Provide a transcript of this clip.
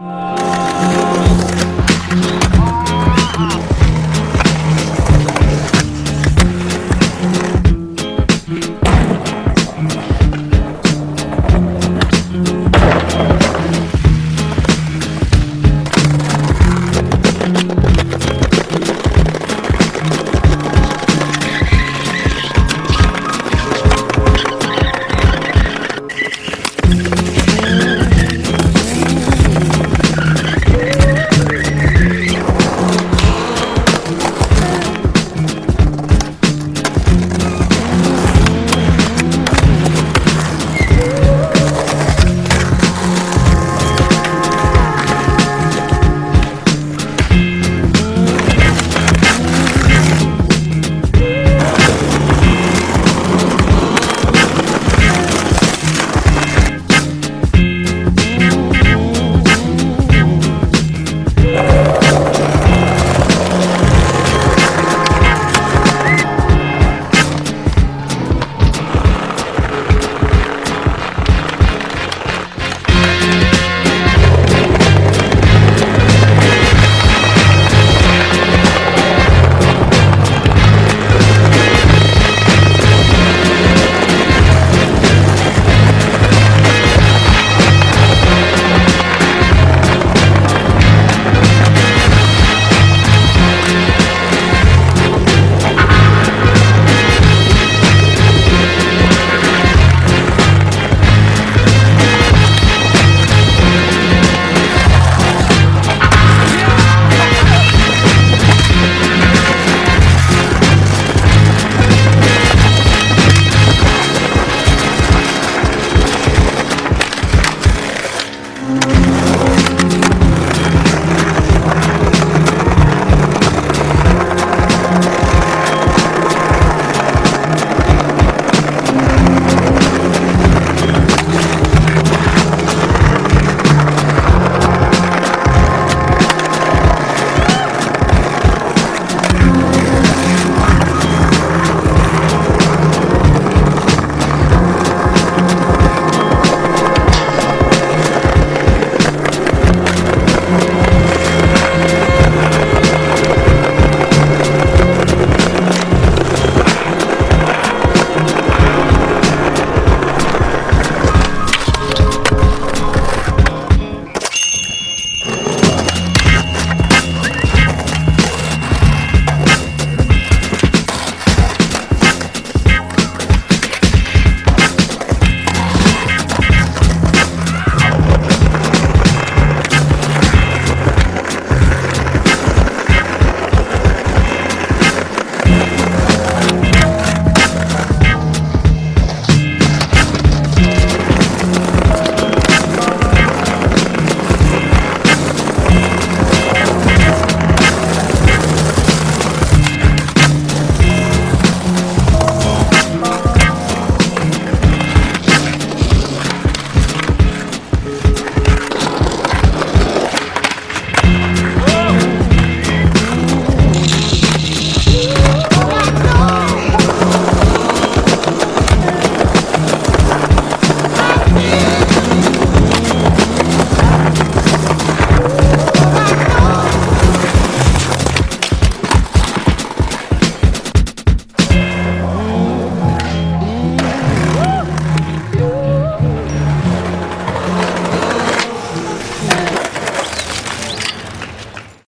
Bye.